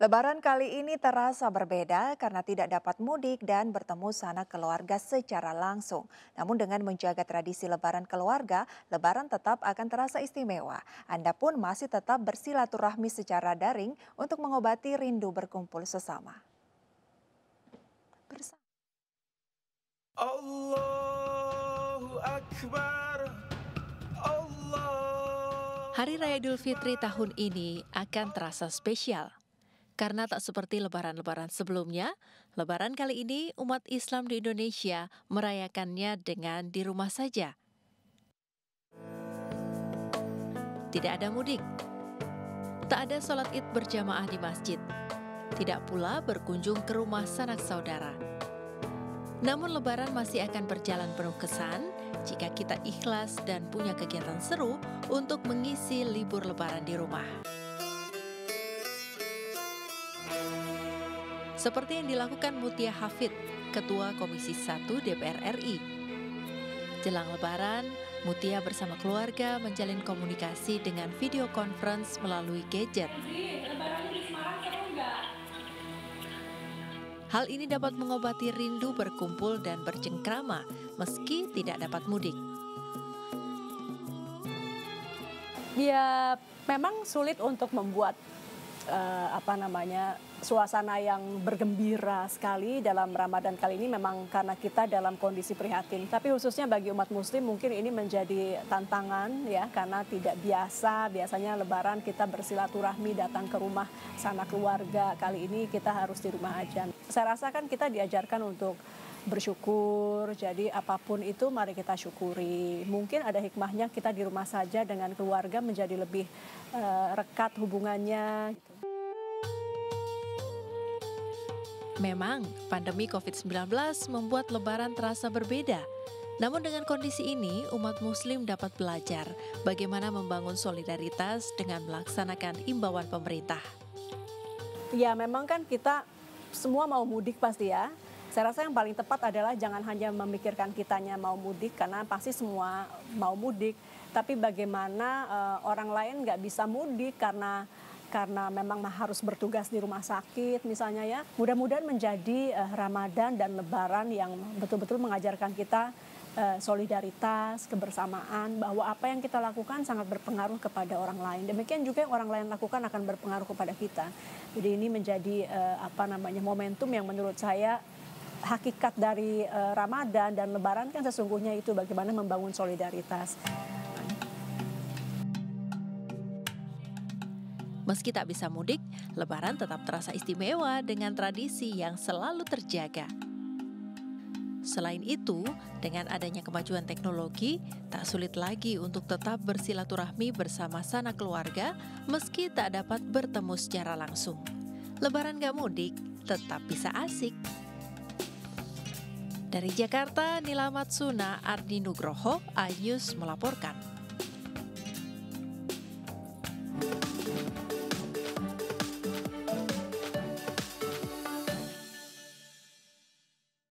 Lebaran kali ini terasa berbeda karena tidak dapat mudik dan bertemu sanak keluarga secara langsung. Namun dengan menjaga tradisi lebaran keluarga, lebaran tetap akan terasa istimewa. Anda pun masih tetap bersilaturahmi secara daring untuk mengobati rindu berkumpul sesama. Bersama. Allahu Akbar. Allah. Hari Raya Idul Fitri tahun ini akan terasa spesial karena tak seperti lebaran-lebaran sebelumnya, lebaran kali ini umat Islam di Indonesia merayakannya dengan di rumah saja. Tidak ada mudik. Tak ada sholat id berjamaah di masjid. Tidak pula berkunjung ke rumah sanak saudara. Namun lebaran masih akan berjalan penuh kesan jika kita ikhlas dan punya kegiatan seru untuk mengisi libur lebaran di rumah. Seperti yang dilakukan Mutia Hafid, Ketua Komisi 1 DPR RI. Jelang Lebaran, Mutia bersama keluarga menjalin komunikasi dengan video conference melalui gadget. Hal ini dapat mengobati rindu berkumpul dan bercengkrama meski tidak dapat mudik. Ya, memang sulit untuk membuat uh, apa namanya suasana yang bergembira sekali dalam Ramadan kali ini memang karena kita dalam kondisi prihatin. Tapi khususnya bagi umat muslim mungkin ini menjadi tantangan ya karena tidak biasa. Biasanya lebaran kita bersilaturahmi datang ke rumah sana keluarga. Kali ini kita harus di rumah aja. Saya rasa kan kita diajarkan untuk bersyukur. Jadi apa pun itu mari kita syukuri. Mungkin ada hikmahnya kita di rumah saja dengan keluarga menjadi lebih uh, rekat hubungannya. Gitu. Memang, pandemi COVID-19 membuat Lebaran terasa berbeda. Namun dengan kondisi ini, umat muslim dapat belajar bagaimana membangun solidaritas dengan melaksanakan imbauan pemerintah. Ya, memang kan kita semua mau mudik pasti ya. Saya rasa yang paling tepat adalah jangan hanya memikirkan kitanya mau mudik karena pasti semua mau mudik, tapi bagaimana uh, orang lain nggak bisa mudik karena karena memang harus bertugas di rumah sakit misalnya ya. Mudah-mudahan menjadi uh, Ramadan dan Lebaran yang betul-betul mengajarkan kita uh, solidaritas, kebersamaan, bahwa apa yang kita lakukan sangat berpengaruh kepada orang lain. Demikian juga yang orang lain lakukan akan berpengaruh kepada kita. Jadi ini menjadi uh, apa namanya momentum yang menurut saya hakikat dari uh, Ramadan dan Lebaran kan sesungguhnya itu bagaimana membangun solidaritas. Meski tak bisa mudik, Lebaran tetap terasa istimewa dengan tradisi yang selalu terjaga. Selain itu, dengan adanya kemajuan teknologi, tak sulit lagi untuk tetap bersilaturahmi bersama sanak keluarga meski tak dapat bertemu secara langsung. Lebaran gak mudik, tetap bisa asik. Dari Jakarta, Nila Matsuna, Ardi Nugroho, Ayus melaporkan.